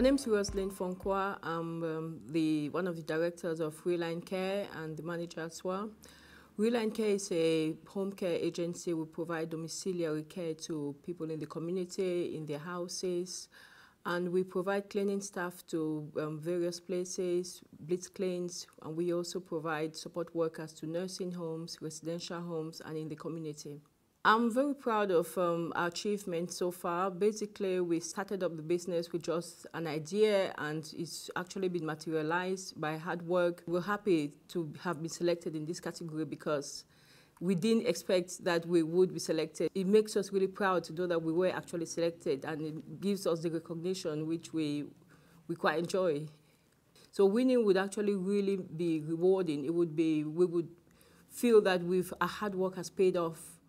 My name is Roslyn Fonkwa. I'm um, the, one of the directors of Reline Care and the manager as well. Reline Care is a home care agency. We provide domiciliary care to people in the community, in their houses, and we provide cleaning staff to um, various places, blitz cleans, and we also provide support workers to nursing homes, residential homes, and in the community. I'm very proud of um, our achievements so far. Basically, we started up the business with just an idea and it's actually been materialized by hard work. We're happy to have been selected in this category because we didn't expect that we would be selected. It makes us really proud to know that we were actually selected and it gives us the recognition which we, we quite enjoy. So winning would actually really be rewarding. It would be, we would feel that we've, our hard work has paid off